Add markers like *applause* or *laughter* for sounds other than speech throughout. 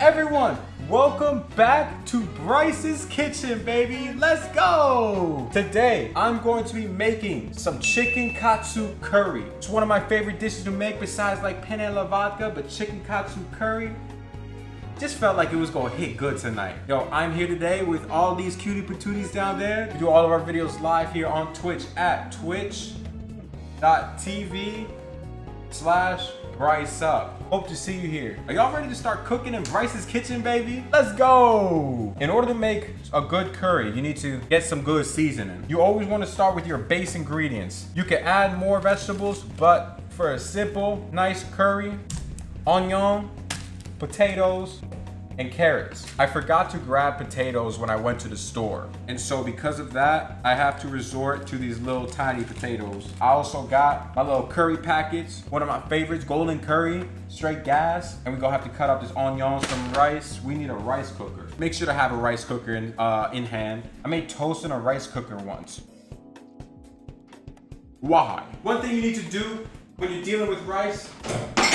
Everyone, welcome back to Bryce's Kitchen, baby. Let's go. Today, I'm going to be making some chicken katsu curry. It's one of my favorite dishes to make besides like penne alla vodka, but chicken katsu curry just felt like it was gonna hit good tonight. Yo, I'm here today with all these cutie patooties down there. We do all of our videos live here on Twitch at twitch.tv slash Bryce up. Hope to see you here. Are y'all ready to start cooking in Bryce's kitchen, baby? Let's go! In order to make a good curry, you need to get some good seasoning. You always want to start with your base ingredients. You can add more vegetables, but for a simple, nice curry, onion, potatoes, and carrots. I forgot to grab potatoes when I went to the store. And so because of that, I have to resort to these little tiny potatoes. I also got my little curry packets, one of my favorites, golden curry, straight gas. And we gonna have to cut up this onions, some rice. We need a rice cooker. Make sure to have a rice cooker in, uh, in hand. I made toast in a rice cooker once. Why? One thing you need to do when you're dealing with rice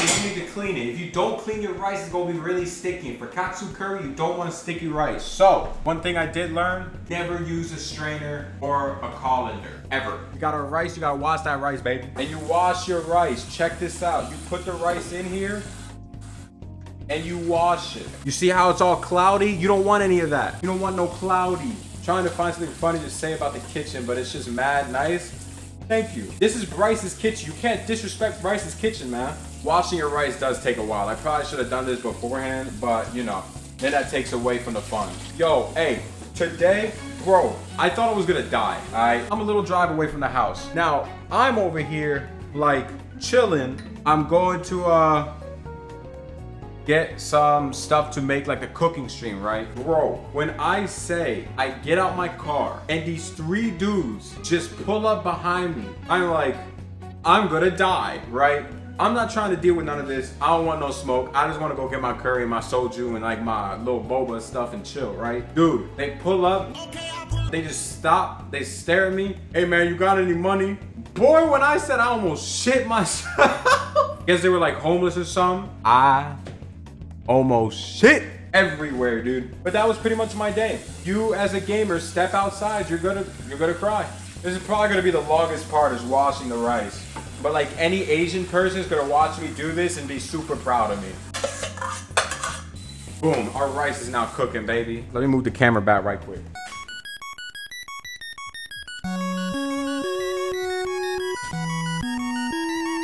you need to clean it. If you don't clean your rice, it's gonna be really sticky. And for katsu curry, you don't want sticky rice. So, one thing I did learn, never use a strainer or a colander, ever. You got our rice, you gotta wash that rice, baby. And you wash your rice, check this out. You put the rice in here, and you wash it. You see how it's all cloudy? You don't want any of that. You don't want no cloudy. trying to find something funny to say about the kitchen, but it's just mad nice. Thank you. This is Bryce's kitchen. You can't disrespect Bryce's kitchen, man. Washing your rice does take a while. I probably should have done this beforehand, but you know, then that takes away from the fun. Yo, hey, today, bro, I thought I was gonna die, all right? I'm a little drive away from the house. Now, I'm over here, like, chilling. I'm going to, uh, get some stuff to make like a cooking stream, right? Bro, when I say I get out my car and these three dudes just pull up behind me, I'm like, I'm gonna die, right? I'm not trying to deal with none of this. I don't want no smoke. I just want to go get my curry and my soju and like my little boba stuff and chill, right? Dude, they pull up. They just stop. They stare at me. Hey man, you got any money? Boy, when I said I almost shit myself. *laughs* Guess they were like homeless or something. I almost shit everywhere, dude. But that was pretty much my day. You as a gamer, step outside, you're gonna you're gonna cry. This is probably gonna be the longest part is washing the rice. But like any Asian person is gonna watch me do this and be super proud of me. Boom, our rice is now cooking, baby. Let me move the camera back right quick.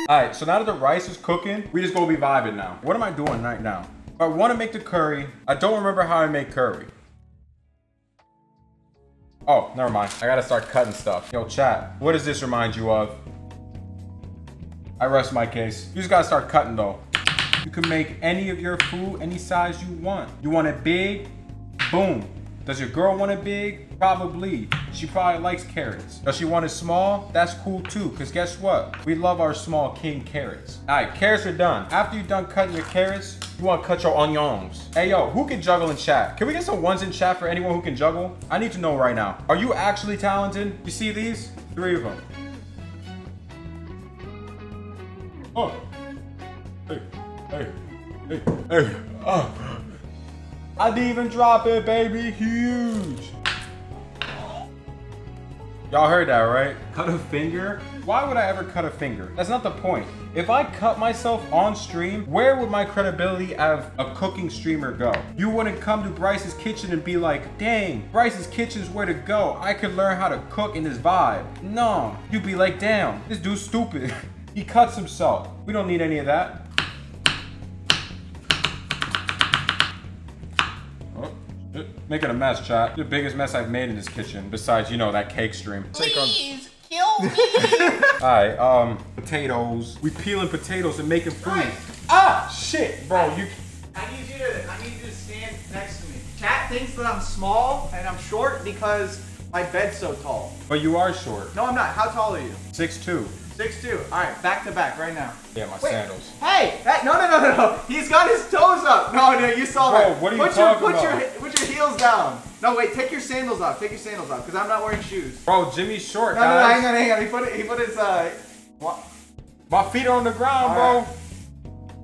All right, so now that the rice is cooking, we just gonna be vibing now. What am I doing right now? I want to make the curry. I don't remember how I make curry. Oh, never mind. I gotta start cutting stuff. Yo, chat, what does this remind you of? I rest my case. You just gotta start cutting though. You can make any of your food any size you want. You want it big? Boom. Does your girl want it big? Probably. She probably likes carrots. Does she want it small? That's cool too, because guess what? We love our small king carrots. All right, carrots are done. After you're done cutting your carrots, you want to cut your onions. Hey, yo, who can juggle in chat? Can we get some ones in chat for anyone who can juggle? I need to know right now. Are you actually talented? You see these? Three of them. Oh. Hey, hey, hey, hey. Oh. I didn't even drop it, baby. Huge. Y'all heard that, right? Cut a finger? Why would I ever cut a finger? That's not the point. If I cut myself on stream, where would my credibility as a cooking streamer go? You wouldn't come to Bryce's kitchen and be like, dang, Bryce's kitchen's where to go. I could learn how to cook in this vibe. No, you'd be like, damn, this dude's stupid. *laughs* he cuts himself. We don't need any of that. Making a mess, chat. The biggest mess I've made in this kitchen, besides, you know, that cake stream. Please, kill me. *laughs* Alright, um, potatoes. We peeling potatoes and making food. Ah, shit, bro, you... I need you to, I need you to stand next to me. Chat thinks that I'm small and I'm short because my bed's so tall. But you are short. No, I'm not. How tall are you? 6'2". Six two. All right, back to back right now. Yeah, my Wait, sandals. Hey, hey, no, no, no, no, no. He's got his toes up. No, no, you saw Bro, that. what are you put talking your, put about? Your, put your heels down. No, wait, take your sandals off. Take your sandals off, because I'm not wearing shoes. Bro, Jimmy's short, No, no, no, hang on, hang on. He put it, he put his, uh, what? My feet are on the ground, All bro.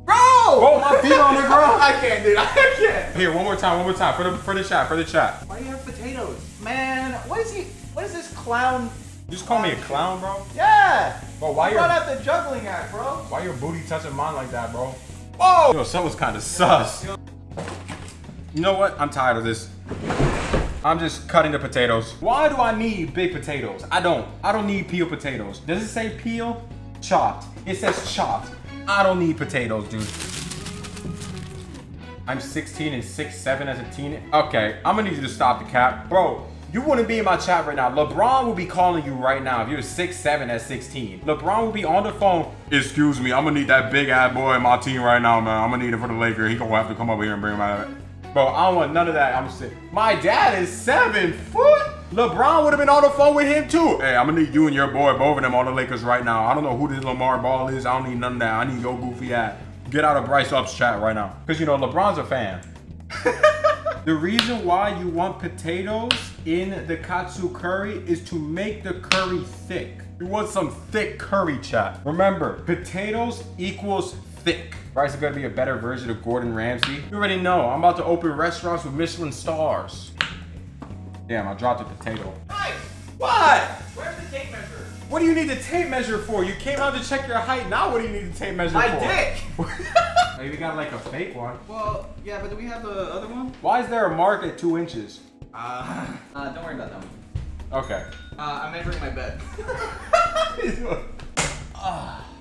Bro! Oh, my feet on the *laughs* ground. I can't, dude. I can't. Here, one more time, one more time for the for the chat, for the chat. Why do you have potatoes? Man, what is he? What is this clown? You just call me a clown, bro. Yeah. Bro, why You brought out the juggling act, bro. why your booty touching mine like that, bro? Whoa! Yo, someone's kind of sus. You know what? I'm tired of this. I'm just cutting the potatoes. Why do I need big potatoes? I don't. I don't need peeled potatoes. Does it say peel? Chopped. It says chopped. I don't need potatoes, dude. I'm 16 and 6'7 as a teen. Okay, I'm gonna need you to stop the cap. Bro, you wouldn't be in my chat right now. LeBron will be calling you right now if you're 6'7 at 16. LeBron will be on the phone. Excuse me, I'm gonna need that big ass boy in my team right now, man. I'm gonna need it for the Lakers. He gonna have to come over here and bring my. Bro, I don't want none of that. I'm sick. My dad is seven foot. LeBron would have been on the phone with him too. Hey, I'm gonna need you and your boy, both of them on the Lakers right now. I don't know who this Lamar Ball is. I don't need none of that. I need your goofy ass. Get out of Bryce Up's chat right now. Because you know, LeBron's a fan. *laughs* the reason why you want potatoes in the katsu curry is to make the curry thick. You want some thick curry chat. Remember, potatoes equals thick. Rice is gonna be a better version of Gordon Ramsay. You already know, I'm about to open restaurants with Michelin stars. Damn, I dropped a potato. Nice. What? What do you need the tape measure for? You came out to check your height. Now what do you need the tape measure My for? My dick. *laughs* Maybe got like a fake one. Well, yeah, but do we have the other one? Why is there a mark at two inches? Uh, *laughs* uh don't worry about that one. Okay. Uh, I'm measuring my bed. *laughs*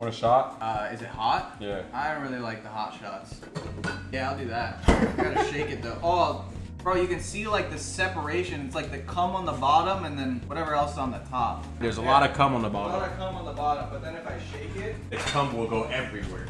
Want a shot? Uh, is it hot? Yeah. I don't really like the hot shots. Yeah, I'll do that. I gotta shake it though. Oh, bro, you can see like the separation. It's like the cum on the bottom and then whatever else is on the top. There's a lot of cum on the bottom. A lot of cum on the bottom, but then if I shake it, The cum will go everywhere.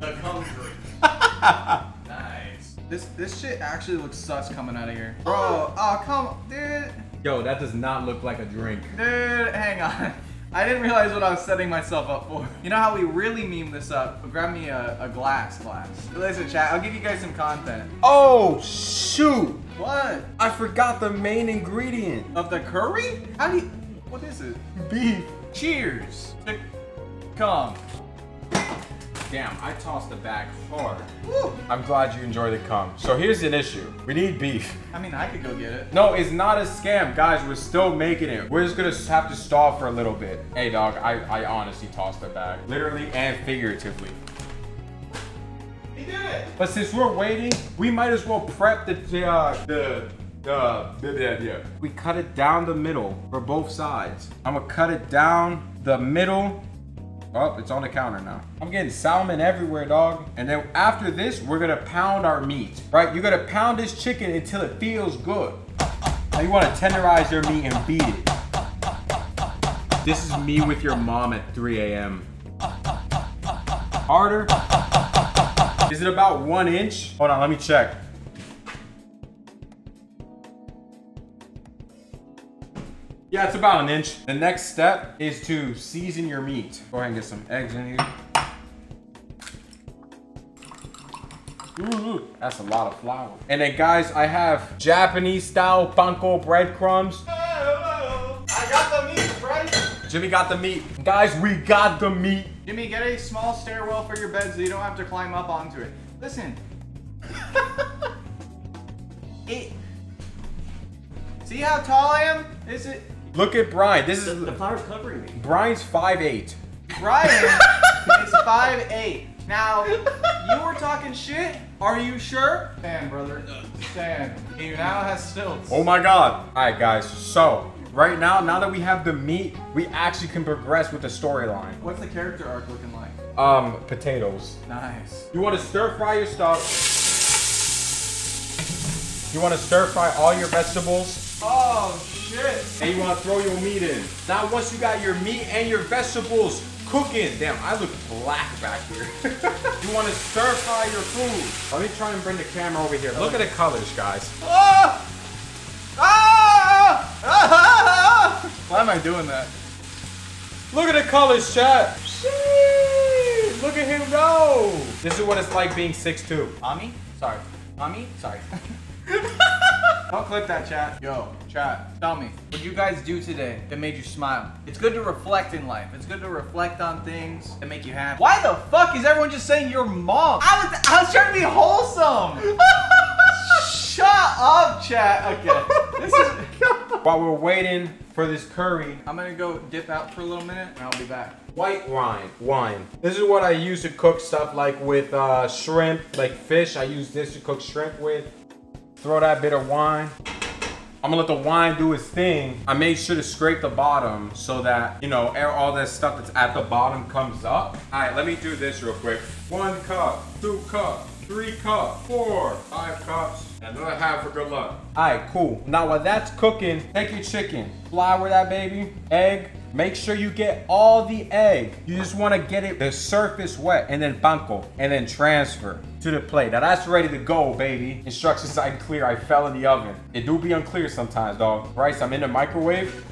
the cum drip. *laughs* Nice. This this shit actually looks sus coming out of here. Bro, oh, oh come, dude, Yo, that does not look like a drink. dude, hang on. *laughs* I didn't realize what I was setting myself up for. You know how we really meme this up? Grab me a, a glass glass. Listen, chat, I'll give you guys some content. Oh, shoot. What? I forgot the main ingredient. Of the curry? How do you, what is it? Beef. Cheers. Cum. Damn, I tossed the bag hard. Woo. I'm glad you enjoy the cum. So here's an issue. We need beef. I mean, I could go get it. No, it's not a scam. Guys, we're still making it. We're just gonna have to stall for a little bit. Hey, dog, I, I honestly tossed the bag. Literally and figuratively. He did it. But since we're waiting, we might as well prep the, the, uh, the, the, the, the, yeah. We cut it down the middle for both sides. I'm gonna cut it down the middle. Oh, it's on the counter now. I'm getting salmon everywhere, dog. And then after this, we're gonna pound our meat, right? You're gonna pound this chicken until it feels good. Now you wanna tenderize your meat and beat it. This is me with your mom at 3 a.m. Harder. Is it about one inch? Hold on, let me check. Yeah, it's about an inch. The next step is to season your meat. Go ahead and get some eggs in here. Ooh, that's a lot of flour. And then guys, I have Japanese style panko breadcrumbs. I got the meat, right? Jimmy got the meat. Guys, we got the meat. Jimmy, get a small stairwell for your bed so you don't have to climb up onto it. Listen. *laughs* it. See how tall I am? Is it Look at Brian. This The, is the flower's covering me. Brian's 5'8". Brian *laughs* is 5'8". Now, you were talking shit. Are you sure? Stand, brother. Stand. He now has stilts. Oh my god. Alright guys, so right now, now that we have the meat, we actually can progress with the storyline. What's the character arc looking like? Um, potatoes. Nice. You want to stir fry your stuff. You want to stir fry all your vegetables. Oh shit. And you want to throw your meat in. Now once you got your meat and your vegetables cooking, damn, I look black back here. *laughs* you want to stir fry your food. Let me try and bring the camera over here. Look at the colors, guys. Ah! Ah! Ah! *laughs* Why am I doing that? Look at the colors, chat. Sheesh, Look at him go. This is what it's like being 6'2". Ami? Sorry. Ami? Sorry. *laughs* Don't clip that, chat. Yo, chat. Tell me, what you guys do today that made you smile? It's good to reflect in life. It's good to reflect on things that make you happy. Why the fuck is everyone just saying your mom? I was, I was trying to be wholesome. *laughs* Shut up, chat. Okay. This is. While we're waiting for this curry, I'm gonna go dip out for a little minute and I'll be back. white wine, wine. This is what I use to cook stuff like with uh, shrimp, like fish. I use this to cook shrimp with. Throw that bit of wine. I'm gonna let the wine do its thing. I made sure to scrape the bottom so that, you know, all that stuff that's at the bottom comes up. All right, let me do this real quick. One cup, two cups, three cups, four, five cups, and another half for good luck. All right, cool. Now while that's cooking, take your chicken, flour that baby, egg, Make sure you get all the egg. You just want to get it the surface wet and then panko and then transfer to the plate. Now that's ready to go, baby. Instructions unclear. I fell in the oven. It do be unclear sometimes, dog. Rice, I'm in the microwave.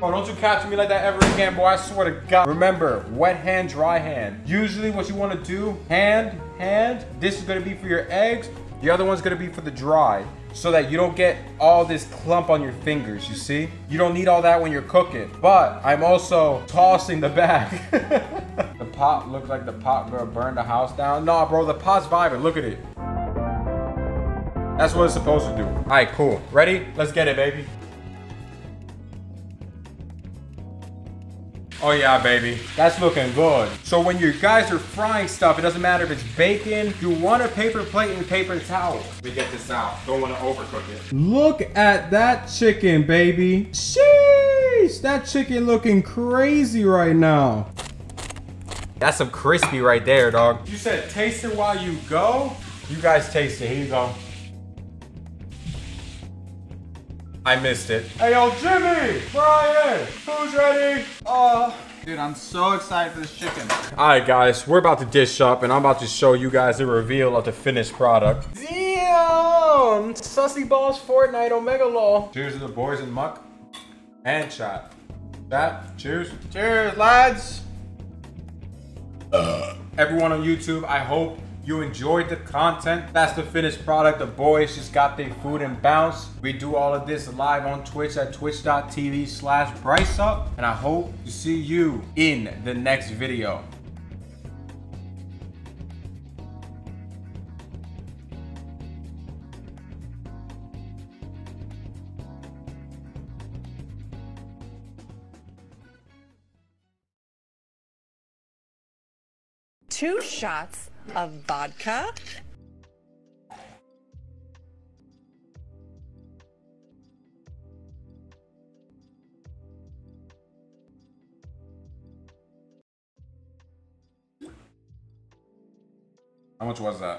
Oh, don't you catch me like that ever again, boy. I swear to God. Remember, wet hand, dry hand. Usually what you want to do, hand, hand. This is going to be for your eggs. The other one's to be for the dry so that you don't get all this clump on your fingers, you see? You don't need all that when you're cooking. But I'm also tossing the bag. *laughs* the pot looks like the pot girl burned the house down. Nah, bro, the pot's vibing. Look at it. That's what it's supposed to do. All right, cool. Ready? Let's get it, baby. Oh yeah, baby. That's looking good. So when you guys are frying stuff, it doesn't matter if it's bacon, you want a paper plate and paper towel. We get this out. Don't want to overcook it. Look at that chicken, baby. Sheesh! That chicken looking crazy right now. That's some crispy right there, dog. You said taste it while you go? You guys taste it. Here you go. I missed it. Hey, yo, Jimmy! Brian! Who's ready? Uh, dude, I'm so excited for this chicken. Alright guys, we're about to dish up and I'm about to show you guys the reveal of the finished product. Damn! Sussy Balls Fortnite OMEGALUL. Cheers to the boys in muck and chat. Chat, cheers. Cheers, lads. Uh. Everyone on YouTube, I hope you enjoyed the content. That's the finished product. The boys just got their food and bounce. We do all of this live on Twitch at twitch.tv slash Bryce Up. And I hope to see you in the next video. two shots of vodka, How much was that?